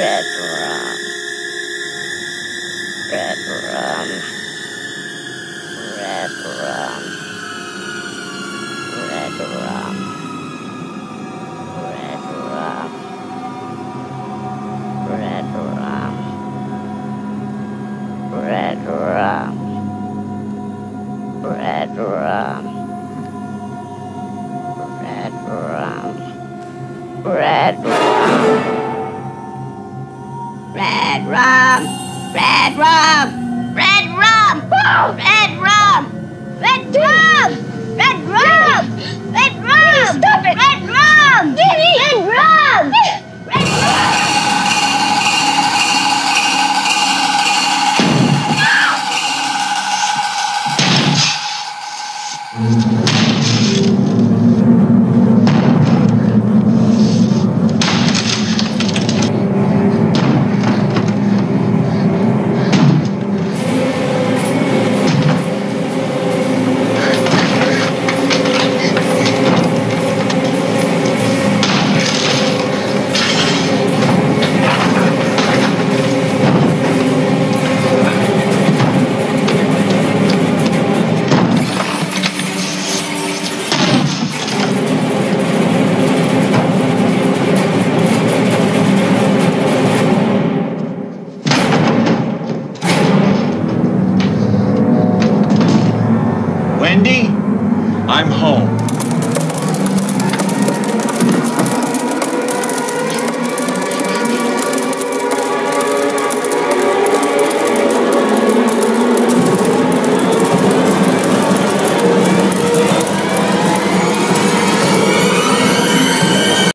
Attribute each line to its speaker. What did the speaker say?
Speaker 1: Red rum. Red rum. Redrum. Red rum. Redrum. Red rum. Redrum. Red rum. Red rum. Redrum. Redrum! Red rum! Redrum! Red rum! Redrum! Red rum! Stop it! Redrum! Red rum! Redrum! Thank. Wendy, I'm home.